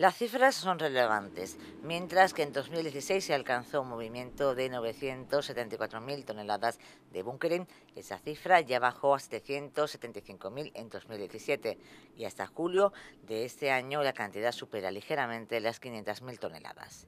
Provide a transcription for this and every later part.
Las cifras son relevantes, mientras que en 2016 se alcanzó un movimiento de 974.000 toneladas de bunkering, esa cifra ya bajó a 775.000 en 2017 y hasta julio de este año la cantidad supera ligeramente las 500.000 toneladas.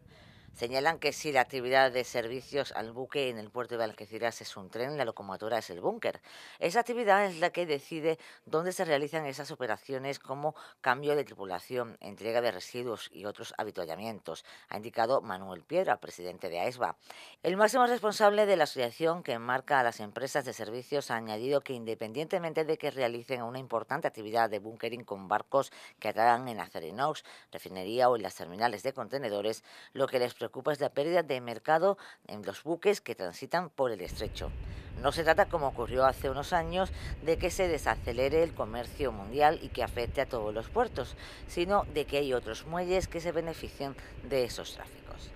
Señalan que si la actividad de servicios al buque en el puerto de Algeciras es un tren, la locomotora es el búnker. Esa actividad es la que decide dónde se realizan esas operaciones como cambio de tripulación, entrega de residuos y otros habituallamientos, ha indicado Manuel Piedra, presidente de AESBA. El máximo responsable de la asociación que enmarca a las empresas de servicios ha añadido que independientemente de que realicen una importante actividad de bunkering con barcos que atragan en Acerinox, refinería o en las terminales de contenedores, lo que les preocupa es la pérdida de mercado en los buques que transitan por el estrecho. No se trata, como ocurrió hace unos años, de que se desacelere el comercio mundial y que afecte a todos los puertos, sino de que hay otros muelles que se beneficien de esos tráficos.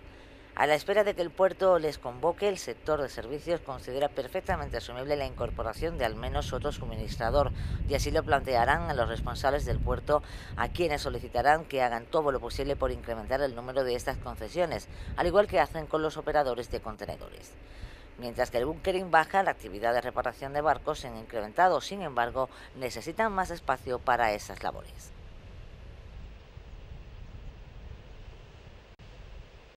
A la espera de que el puerto les convoque, el sector de servicios considera perfectamente asumible la incorporación de al menos otro suministrador y así lo plantearán a los responsables del puerto, a quienes solicitarán que hagan todo lo posible por incrementar el número de estas concesiones, al igual que hacen con los operadores de contenedores. Mientras que el bunkering baja, la actividad de reparación de barcos se ha incrementado, sin embargo, necesitan más espacio para esas labores.